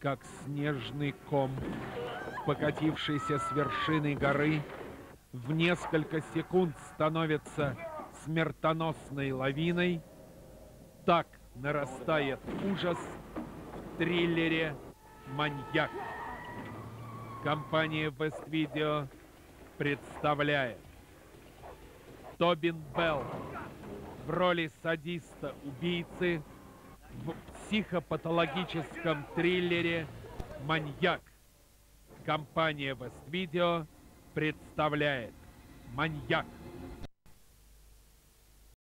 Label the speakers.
Speaker 1: как снежный ком, покатившийся с вершины горы, в несколько секунд становится смертоносной лавиной, так нарастает ужас в триллере «Маньяк». Компания West Video представляет Тобин Белл в роли садиста-убийцы в психопатологическом триллере «Маньяк». Компания Video представляет «Маньяк».